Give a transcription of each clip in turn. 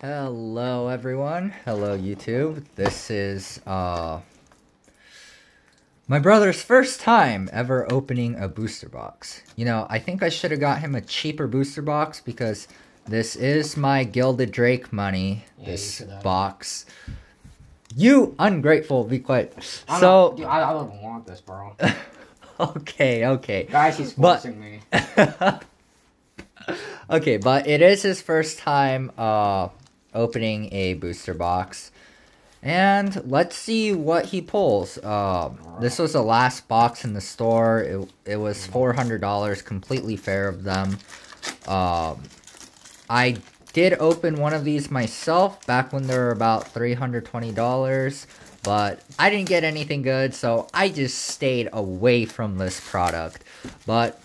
Hello everyone. Hello YouTube. This is uh my brother's first time ever opening a booster box. You know, I think I should have got him a cheaper booster box because this is my Gilded Drake money. Yeah, this you box. You ungrateful, be quiet. I So don't, dude, I, I don't want this, bro. okay, okay. Guys, he's But- forcing me. okay, but it is his first time uh opening a booster box. And let's see what he pulls. Uh, this was the last box in the store. It, it was $400, completely fair of them. Um, I did open one of these myself back when they were about $320, but I didn't get anything good, so I just stayed away from this product. But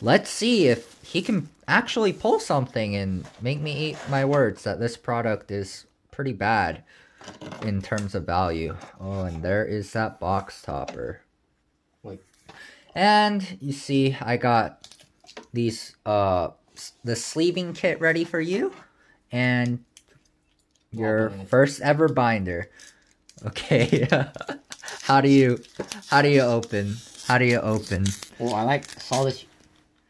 let's see if he can actually pull something and make me eat my words that this product is pretty bad in terms of value. Oh, and there is that box topper. Wait. And you see, I got these uh the sleeving kit ready for you and your first ever binder. Okay. how do you how do you open? How do you open? Oh, I like saw this.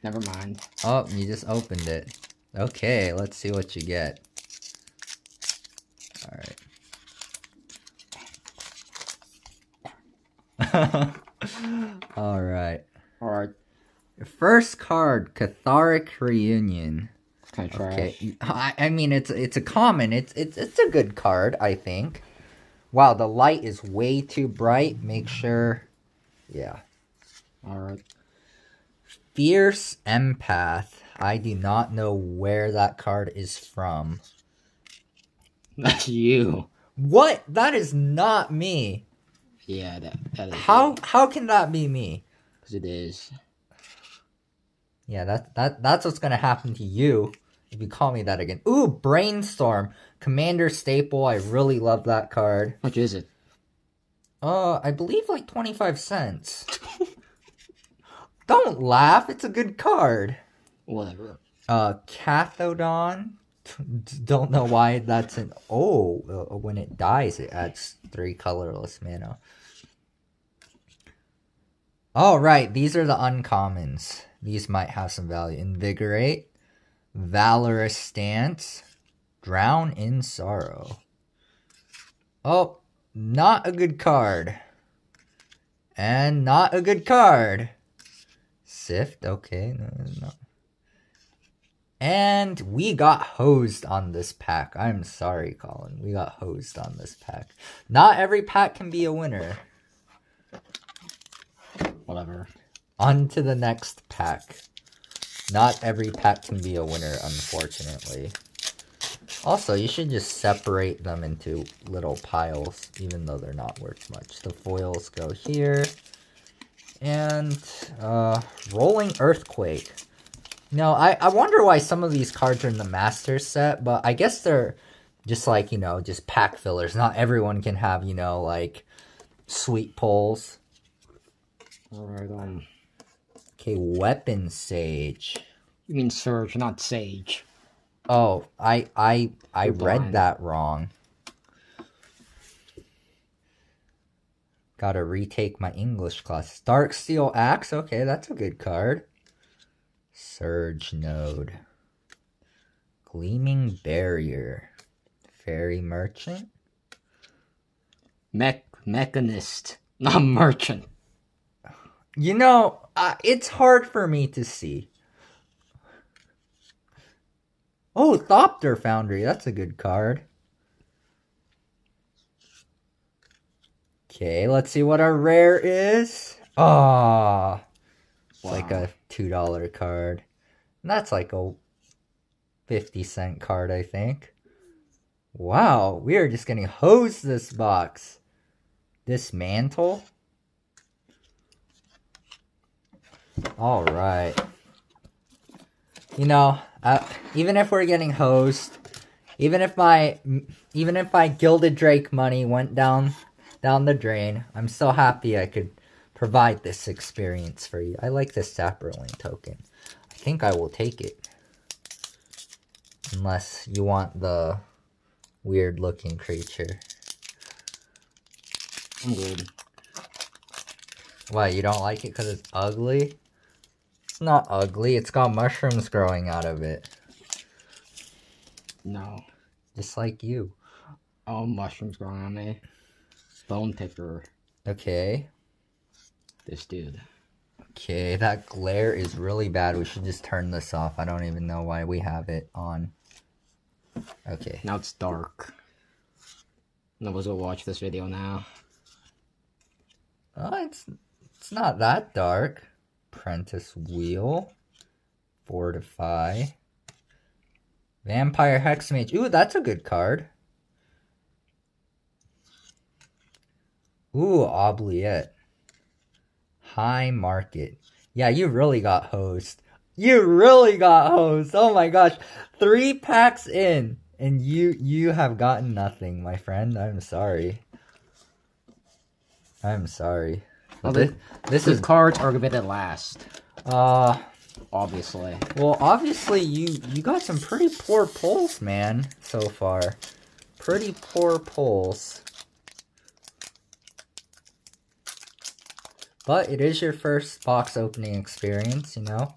Never mind. Oh, you just opened it. Okay, let's see what you get. Alright. Alright. Alright, First card, Cathartic Reunion. kind of. Okay. I, I mean it's it's a common. It's it's it's a good card, I think. Wow, the light is way too bright. Make sure Yeah. Alright. Fierce Empath. I do not know where that card is from. That's you. What? That is not me. Yeah, that, that is How how can that be me? Because it is. Yeah, that that that's what's gonna happen to you if you call me that again. Ooh, Brainstorm, Commander Staple. I really love that card. How much is it? Uh, I believe like twenty five cents. Don't laugh. It's a good card. Whatever. Uh, Cathodion. Don't know why that's an. Oh, when it dies, it adds three colorless mana. All right, these are the uncommons. These might have some value. Invigorate, Valorous Stance, Drown in Sorrow. Oh, not a good card. And not a good card. Sift, okay, no, no. And we got hosed on this pack. I'm sorry, Colin. We got hosed on this pack. Not every pack can be a winner. Whatever. On to the next pack. Not every pack can be a winner, unfortunately. Also, you should just separate them into little piles, even though they're not worth much. The foils go here. And, uh, Rolling Earthquake. Now, I, I wonder why some of these cards are in the Master set, but I guess they're just like, you know, just pack fillers. Not everyone can have, you know, like, sweet pulls. Alright, um. Okay, Weapon Sage. You mean Surge, not Sage. Oh, I I I You're read blind. that wrong. Gotta retake my English class. Dark Steel Axe, okay, that's a good card. Surge Node. Gleaming Barrier. Fairy Merchant. Mech Mechanist, not Merchant. You know, uh, it's hard for me to see. Oh, Thopter Foundry, that's a good card. Okay, let's see what our rare is. Ah, it's like a two dollar card. And that's like a fifty cent card, I think. Wow, we are just getting hosed this box. Dismantle. All right. You know, uh, even if we're getting hosed, even if my even if my Gilded Drake money went down down the drain, I'm so happy I could provide this experience for you. I like this Saproling token. I think I will take it. Unless you want the weird looking creature. I'm good. Why, you don't like it because it's ugly? It's not ugly, it's got mushrooms growing out of it. No. Just like you. Oh, mushrooms growing on me. Bone picker. Okay. This dude. Okay, that glare is really bad. We should just turn this off. I don't even know why we have it on. Okay. Now it's dark. Nobody's gonna watch this video now. Oh, it's it's not that dark. Prentice Wheel. Fortify. Vampire Hexmage. Ooh, that's a good card. Ooh, Oubliette. High Market. Yeah, you really got hosed. You really got hosed. Oh my gosh. Three packs in. And you you have gotten nothing, my friend. I'm sorry. I'm sorry. Well, this, the- this Good is cards are gonna last, uh obviously. well obviously you you got some pretty poor pulls, man, so far. Pretty poor pulls. But it is your first box opening experience, you know?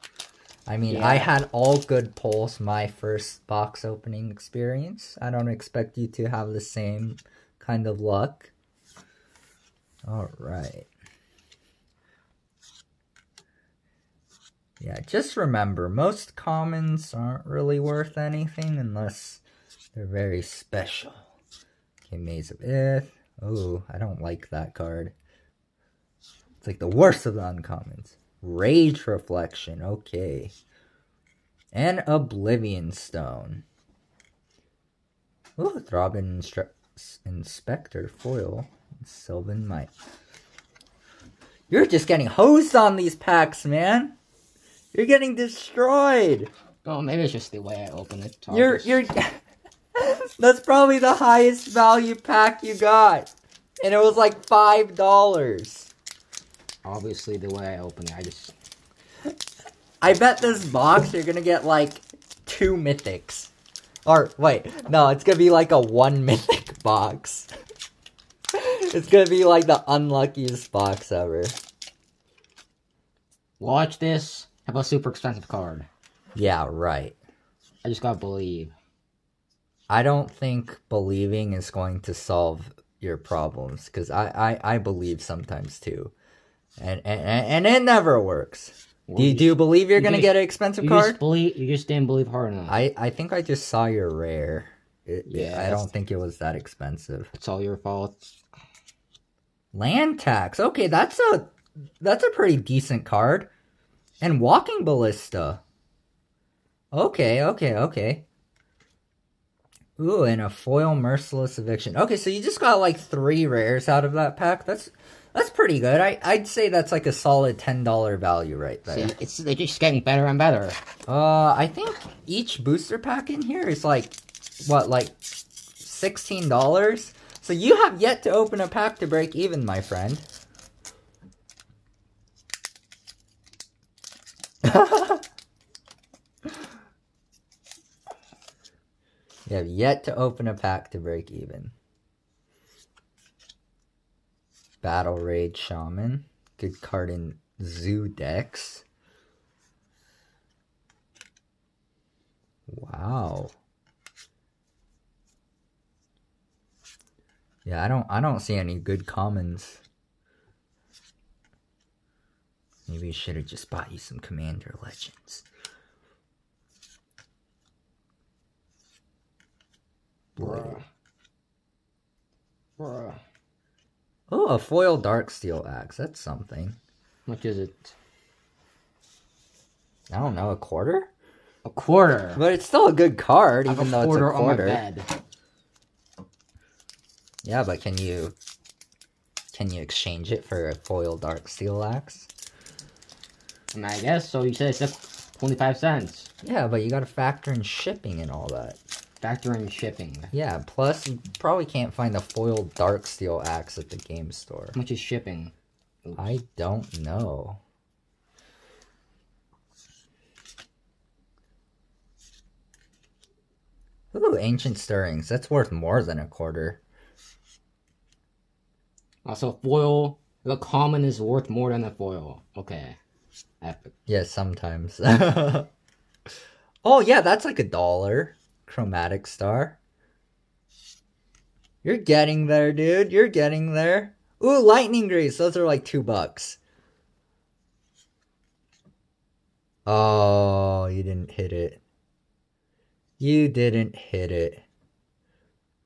I mean, I had all good pulls my first box opening experience. I don't expect you to have the same kind of luck. All right. Yeah, just remember, most commons aren't really worth anything unless they're very special. Okay, Maze of Ith. Oh, I don't like that card. It's like the worst of the uncommons. Rage Reflection, okay. And Oblivion Stone. Ooh, Thraben Inspector Foil. Sylvan Might. You're just getting hosed on these packs, man. You're getting destroyed. Oh, maybe it's just the way I open it. I'll You're just- you're That's probably the highest value pack you got. And it was like five dollars. Obviously the way I open it. I just I bet this box you're gonna get like two mythics. Or wait, no, it's gonna be like a one mythic box. it's gonna be like the unluckiest box ever. watch this. Have a super expensive card. Yeah, right. I just gotta believe. I don't think believing is going to solve your problems because I, I, I believe sometimes too, and and, and it never works. Do you, do you believe you're you gonna just- get an expensive You card? just believe. You just didn't believe hard enough. I I think I just saw your rare. It, Yeah, I don't think it was that expensive. it's all your fault. Land tax. Okay, that's a that's a pretty decent card. And walking ballista. Okay, okay, okay. Ooh, and a foil merciless eviction. Okay, so you just got like three rares out of that pack. That's that's pretty good. I I'd say that's like a solid ten dollar value right there. See, it's they're just getting better and better. Uh, I think each booster pack in here is like what, like sixteen dollars. So you have yet to open a pack to break even, my friend. you have yet to open a pack to break even. Battle Raid Shaman. Good card in Zoo decks. Wow. Yeah, I don't I don't see any good commons. Maybe you should have just bought you some Commander Legends. Bruh. Bruh. Oh, a foil dark steel axe. That's something. How much is it? I don't know, a quarter? A quarter. But it's still a good card, even though it's a quarter. Yeah, but can you can you exchange it for a foil dark steel axe? I, mean, I guess so. You said it's just twenty-five cents. Yeah, but you gotta factor in shipping and all that. Factor in shipping. Yeah, plus you probably can't find a foil dark steel axe at the game store. How much is shipping? I don't know. Ooh, ancient stirrings. That's worth more than a quarter. Uh, also, foil. The common is worth more than the foil. Okay. Epic. Yeah, sometimes. oh yeah, that's like a dollar. Chromatic star. You're getting there, dude. You're getting there. Ooh, Lightning Greaves. Those are like two bucks. Oh, you didn't hit it. You didn't hit it.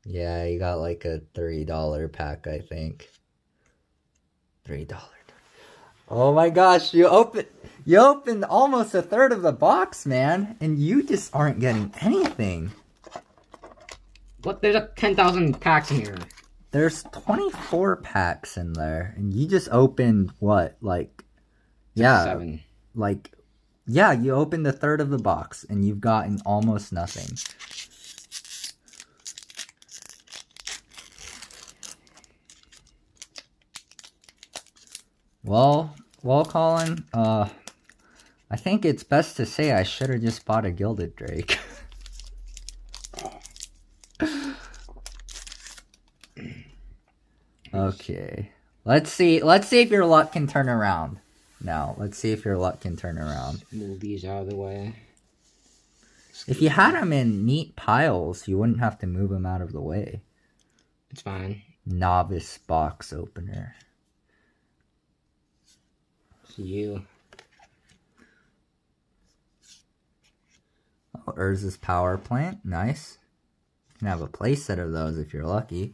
Yeah, you got like a $3 pack, I think. $3. Oh my gosh, you opened you opened almost a third of the box, man, and you just aren't getting anything. What? There's a 10,000 packs in here. There's 24 packs in there, and you just opened what? Like, yeah, Seven. like, yeah, you opened a third of the box, and you've gotten almost nothing. Well, well, Colin, uh, I think it's best to say I should have just bought a Gilded Drake. okay. Let's see. Let's see if your luck can turn around. Now, let's see if your luck can turn around. Move these out of the way. If you had them in neat piles, you wouldn't have to move them out of the way. It's fine. Novice box opener. It's you. Oh, Urza's power plant. Nice. You can have a playset of those if you're lucky.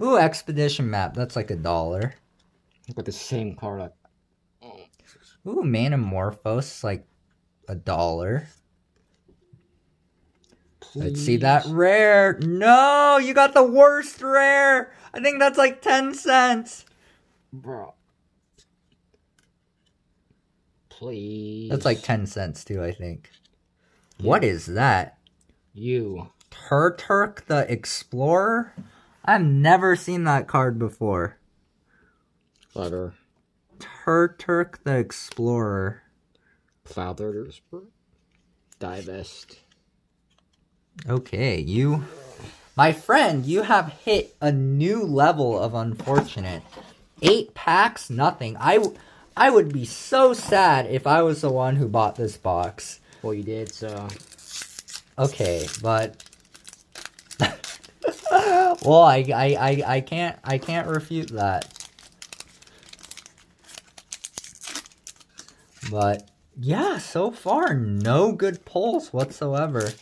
Ooh, expedition map. That's like a dollar. Got the same card. Like, Ooh, Manamorphose. Like a dollar. Let's see that rare. No, you got the worst rare. I think that's like 10 cents. Bro. Please. That's like 10 cents too, I think. What is that? You. Tuktuk the Explorer? I've never seen that card before. Letter. Tuktuk the Explorer. Clouders. Divest. Okay, you. My friend, you have hit a new level of unfortunate. Eight packs, nothing. I, I would be so sad if I was the one who bought this box. Well, you did, so. Okay, but. well, I, I, I, I can't I can't refute that. But yeah, so far no good pulls whatsoever.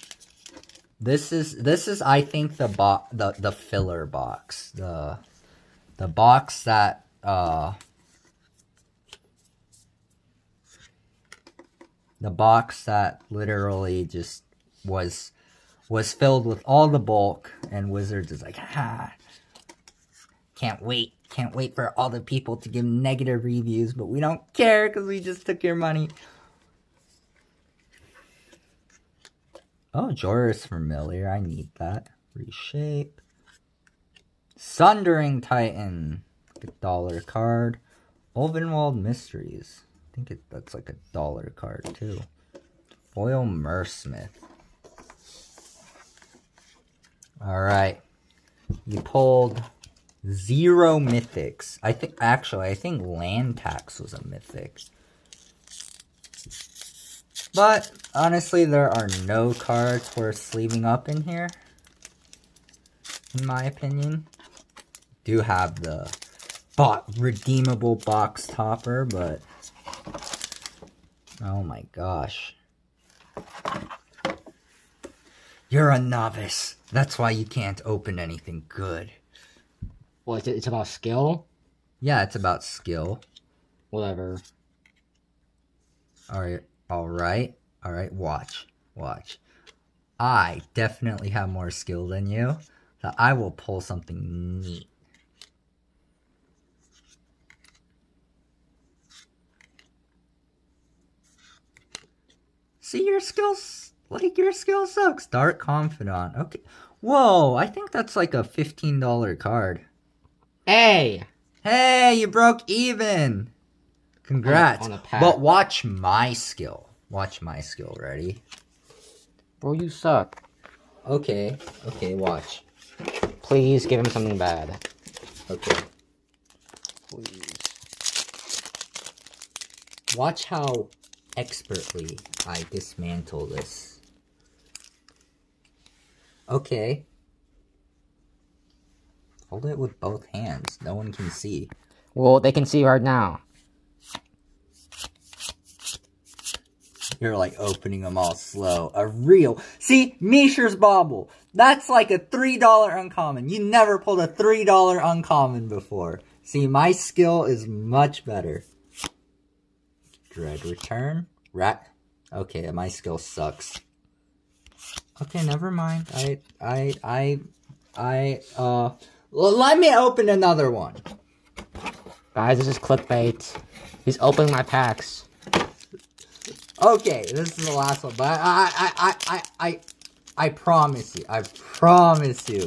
This is this is I think the bo- the the filler box. The the box that uh the box that literally just was was filled with all the bulk and wizards is like ha can't wait can't wait for all the people to give negative reviews but we don't care because we just took your money. Oh Jorah's familiar. I need that. Reshape. Sundering titan. Dollar card. Ulvenwald mysteries think it, that's like a dollar card too foil Myrsmith all right. You pulled zero mythics. I think actually I think land tax was a mythic. But honestly there are no cards worth sleeving up in here. In my opinion. Do have the bot redeemable box topper, but oh my gosh. You're a novice. That's why you can't open anything good. Well, it's, it's about skill? Yeah, it's about skill. Whatever. Alright, alright, alright, watch, watch. I definitely have more skill than you, so I will pull something neat. See your skills, like your skill sucks. Dark Confidant, okay. Whoa, I think that's like a $15 card. Hey! Hey, you broke even. Congrats. On a- on a but watch my skill. Watch my skill. Ready? Bro, you suck. Okay, okay, watch. Please give him something bad. Okay. Please. Watch how expertly I dismantle this. Okay. Hold it with both hands. No one can see. Well, they can see right now. You're like opening them all slow. A real. See, Mishra's Bauble. That's like a $3 uncommon. You never pulled a $3 uncommon before. See, my skill is much better. Dread return. Rat. Okay, my skill sucks. Okay, never mind. I, I, I, I, uh, let me open another one. Guys, this is clickbait. He's opening my packs. Okay, this is the last one, but I, I, I, I, I, I promise you, I promise you,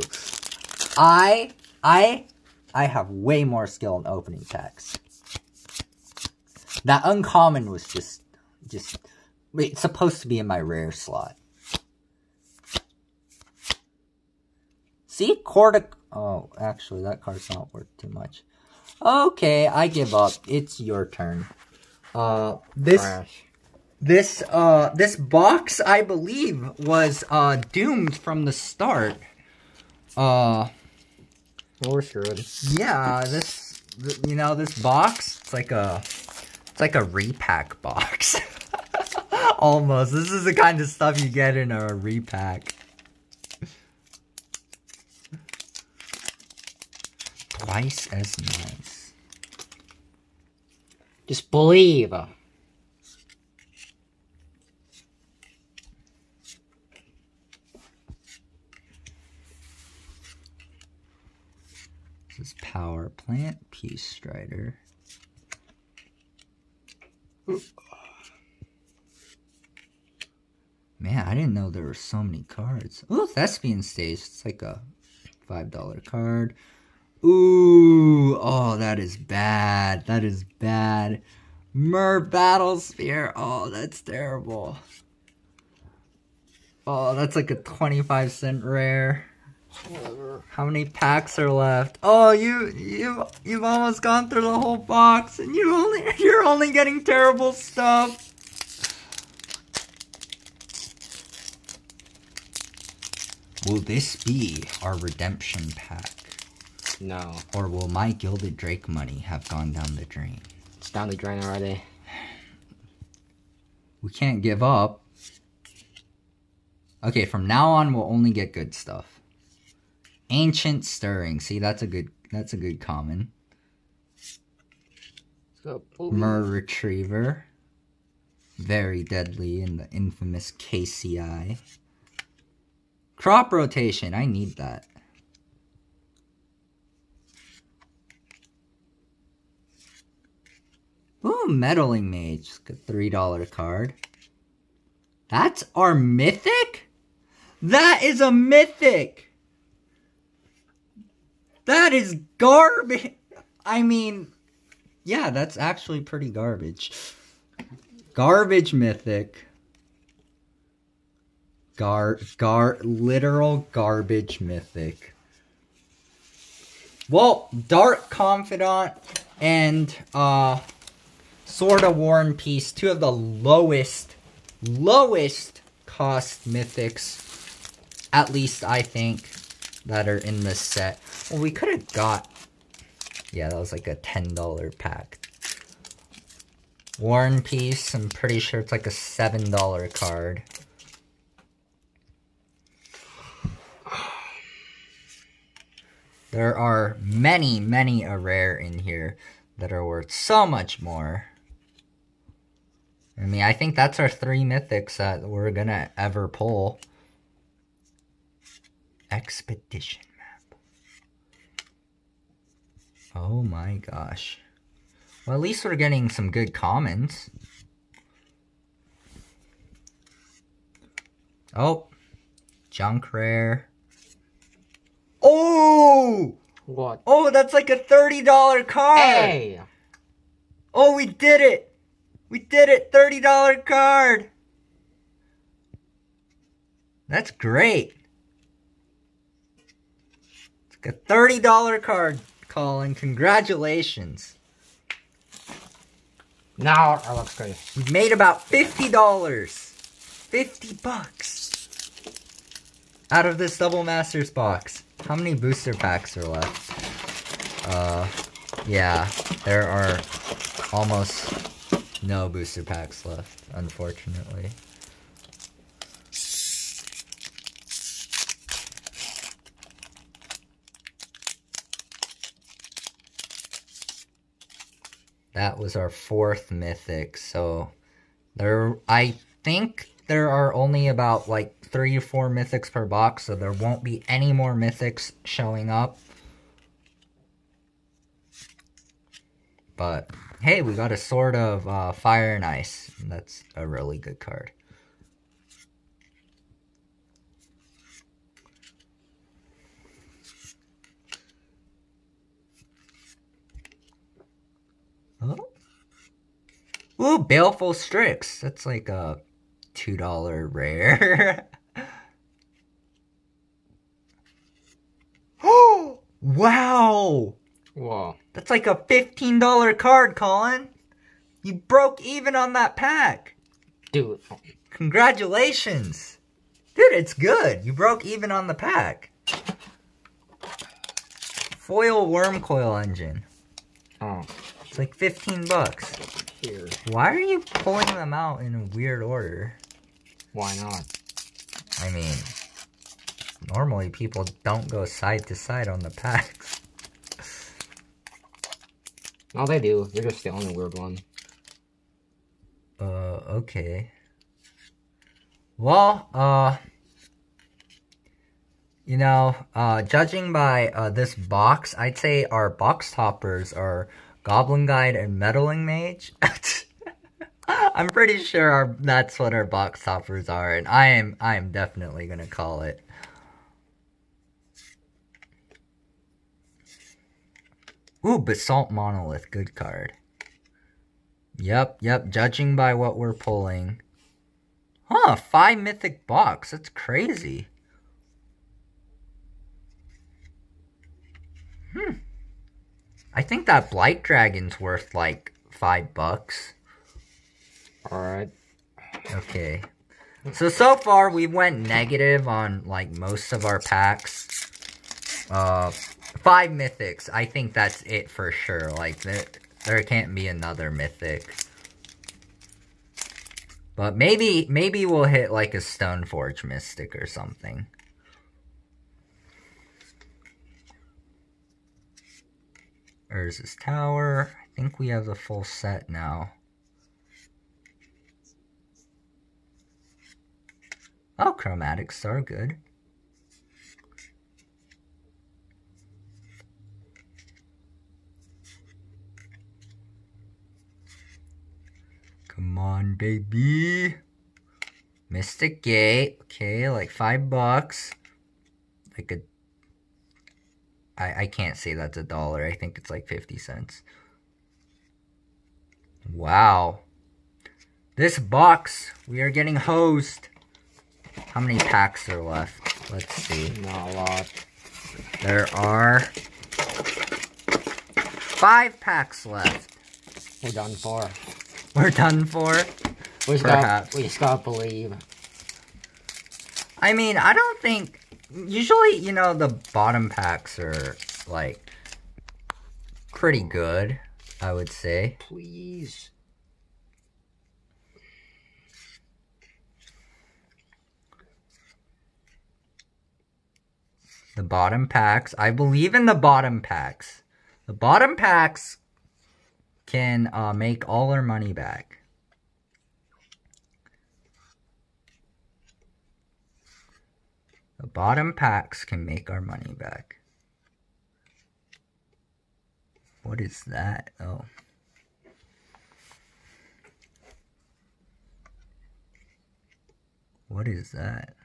I, I, I have way more skill in opening packs. That uncommon was just, just, it's supposed to be in my rare slot. See, Corda, oh, actually, that card's not worth too much. Okay, I give up. It's your turn. Uh, this Trash. this uh this box I believe was uh doomed from the start. Uh Well, we're screwed. yeah, this th- you know this box it's like a it's like a repack box. Almost. This is the kind of stuff you get in a repack. Twice as nice. Just believe. This is Power Plant, Peace Strider. Man, I didn't know there were so many cards. Oh, Thespian Stage. It's like a $5 card. Ooh, oh, that is bad. That is bad. Myr Battlesphere. Oh, that's terrible. Oh, that's like a 25 cent rare. How many packs are left? Oh, you you you've almost gone through the whole box, and you only you're only getting terrible stuff. Will this be our redemption pack, No. or will my gilded drake money have gone down the drain? It's down the drain already. We can't give up. Okay, from now on we'll only get good stuff. Ancient stirring. See, that's a good that's a good common. Myr Retriever. Very deadly in the infamous KCI. Crop rotation. I need that. Ooh, Meddling Mage. A $3 card. That's our mythic? That is a mythic! That is garbage! I mean, yeah, that's actually pretty garbage. Garbage mythic. Gar gar literal garbage mythic. Well, Dark Confidant and uh Sword of War and Peace, two of the lowest lowest cost mythics at least I think that are in this set. Well, we could have got yeah, that was like a $10 pack. War and Peace, I'm pretty sure it's like a $7 card. There are many, many a rare in here that are worth so much more. I mean, I think that's our three mythics that we're gonna ever pull. Expedition map. Oh my gosh. Well, at least we're getting some good commons. Oh, junk rare. Oh! What? Oh, that's like a $30 card! Hey! Oh, we did it! We did it! $30 card! That's great. A $30 card, Colin. Congratulations. Now it looks good. You've made about $50. 50 bucks. Out of this Double Masters box. How many booster packs are left? Uh, yeah, there are almost no booster packs left, unfortunately. That was our fourth mythic, so there I think there are only about like three or four mythics per box, so there won't be any more mythics showing up. But hey, we got a Sword of uh, Fire and Ice. That's a really good card. Oh. Ooh, Baleful Strix. That's like a $2 rare. oh, wow. Whoa. That's like a $15 card, Colin. You broke even on that pack. Dude. Congratulations. Dude, it's good. You broke even on the pack. Foil Wurmcoil Engine. Oh. It's like 15 bucks. Here. Why are you pulling them out in a weird order? Why not? I mean, normally people don't go side to side on the packs. No, they do. You're just the only weird one. Uh, okay. Well, uh, you know, uh, judging by uh, this box, I'd say our box toppers are Goblin Guide and Meddling Mage. I'm pretty sure our, that's what our box toppers are, and I am I am definitely gonna call it. Ooh, Basalt Monolith, good card. Yep, yep, judging by what we're pulling. Huh, five mythic box, that's crazy. Hmm. I think that Blight Dragon's worth like five bucks. Alright. Okay. So, so far we went negative on like most of our packs. Uh, five mythics. I think that's it for sure. Like, there, there can't be another mythic. But maybe, maybe we'll hit like a Stoneforge Mystic or something. Urza's Tower. I think we have the full set now. Oh, chromatics are good. Come on, baby. Mystic Gate. Okay, like five bucks. Like a... I, I can't say that's a dollar. I think it's like 50 cents. Wow. This box, we are getting hosed. How many packs are left? Let's see. Not a lot. There are five packs left. We're done for. We're done for. We Perhaps. we just gotta believe. I mean, I don't think. Usually, you know, the bottom packs are like pretty good. I would say. Please. The bottom packs. I believe in the bottom packs. The bottom packs can uh, make all our money back. The bottom packs can make our money back. What is that? Oh. What is that?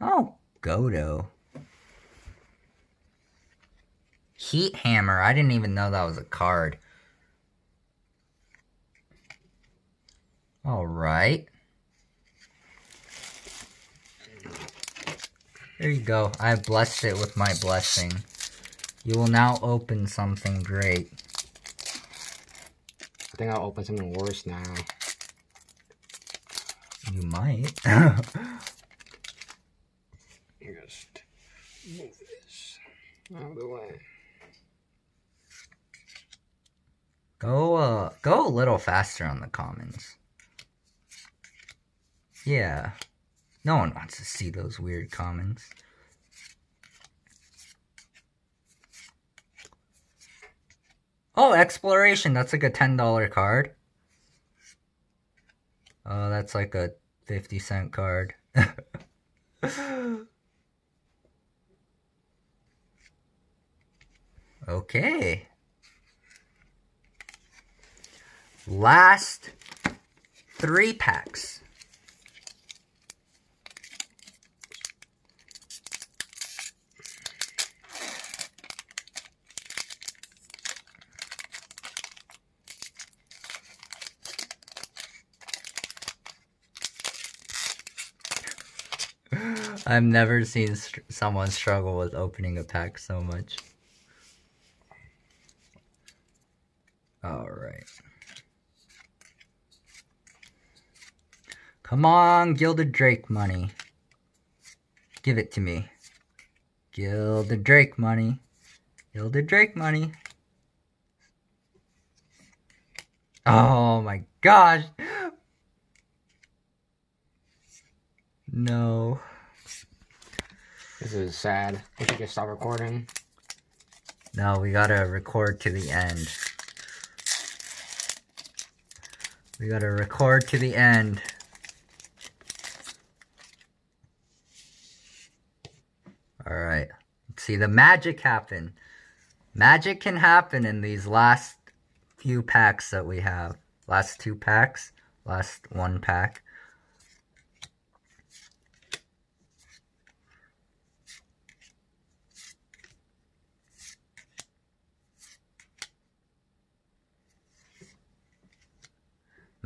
Oh, Godo. Heat Hammer. I didn't even know that was a card. Alright. There you go. I have blessed it with my blessing. You will now open something great. I think I'll open something worse now. You might. Just move this out of the way. go, uh, go a little faster on the commons. Yeah. No one wants to see those weird comments. Oh, exploration. That's like a $10 card. Oh, that's like a 50 cent card. okay. Last three packs. I've never seen someone struggle with opening a pack so much. Alright. Come on, Gilded Drake money. Give it to me. Gilded Drake money. Gilded Drake money. Oh my gosh. No. This is sad. We should just stop recording. No, we gotta record to the end. We gotta record to the end. Alright. See, the magic happen. Magic can happen in these last few packs that we have. Last two packs. Last one pack.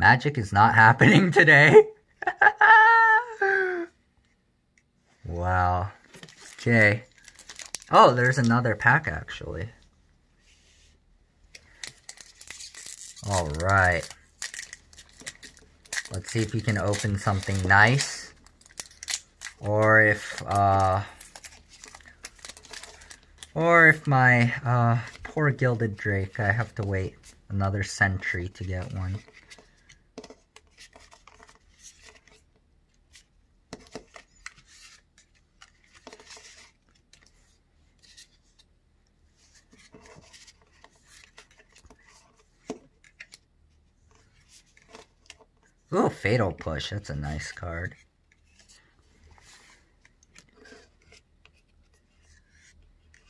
Magic is not happening today. wow. Okay. Oh, there's another pack actually. Alright. Let's see if we can open something nice. Or if, uh... Or if my, uh, poor Gilded Drake, I have to wait another century to get one. Ooh, Fatal Push. That's a nice card.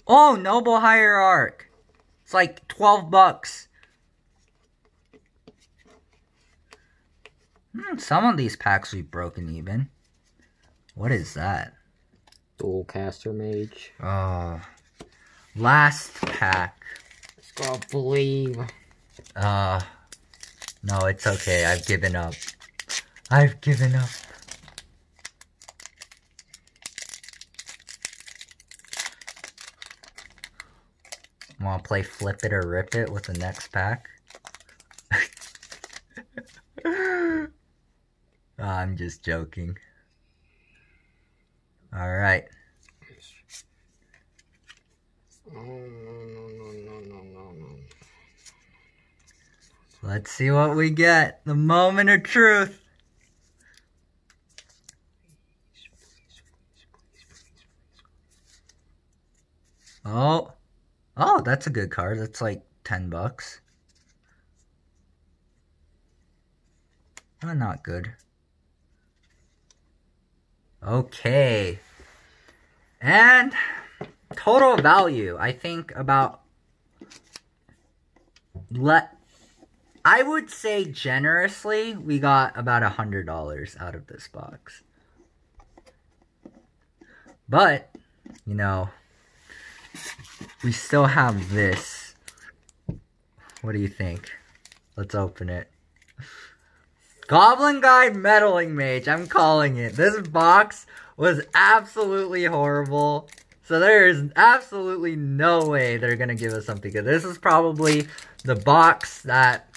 Oh, Noble Hierarch. It's like 12 bucks. Hmm, some of these packs we've broken even. What is that? Dual Caster Mage. Oh. Last pack. God believe. Uh, no, it's okay. I've given up. I've given up. Want to play flip it or rip it with the next pack? I'm just joking. Alright. Oh, um, no, no, no, no, no, no, no. Let's see what we get. The moment of truth. Oh. Oh, that's a good card. That's like 10 bucks. Oh, not good. Okay. And total value, I think about let I would say generously we got about a hundred dollars out of this box. But, you know, we still have this. What do you think? Let's open it. Goblin Guide Meddling Mage, I'm calling it. This box was absolutely horrible. So there is absolutely no way they're gonna give us something good. This is probably the box that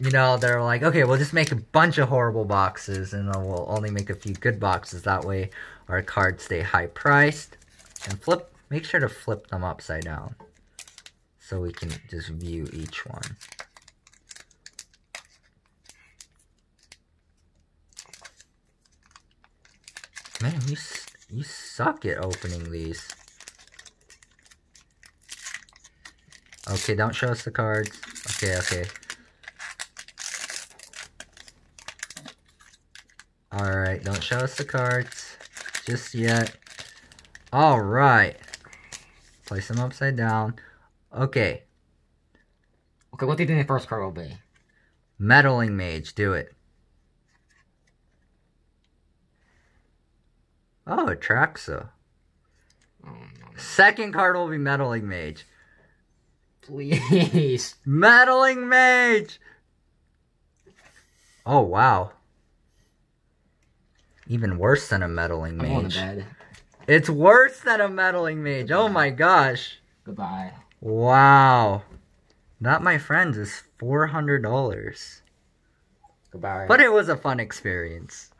you know they're like, okay, we'll just make a bunch of horrible boxes and we'll only make a few good boxes. That way our cards stay high priced. And flip, make sure to flip them upside down so we can just view each one. Man, you you suck at opening these. Okay, don't show us the cards. Okay, okay. Alright, don't show us the cards just yet. Alright. Place them upside down. Okay. Okay, what do you think the first card will be? Meddling Mage, do it. Oh, Atraxa. Oh, no. Second card will be Meddling Mage. Please. Meddling Mage! Oh, wow. Even worse than a Meddling I'm going Mage. bed. It's worse than a Meddling Mage. Oh my gosh. Goodbye. Wow. That, my friends, is $400. Goodbye. But it was a fun experience.